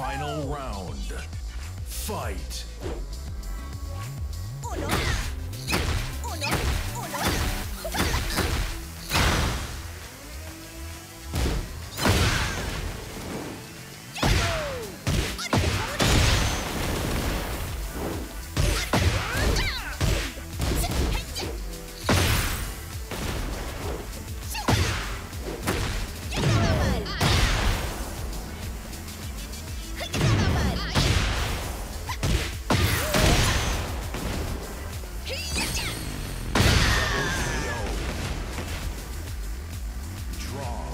Final round. Fight. strong.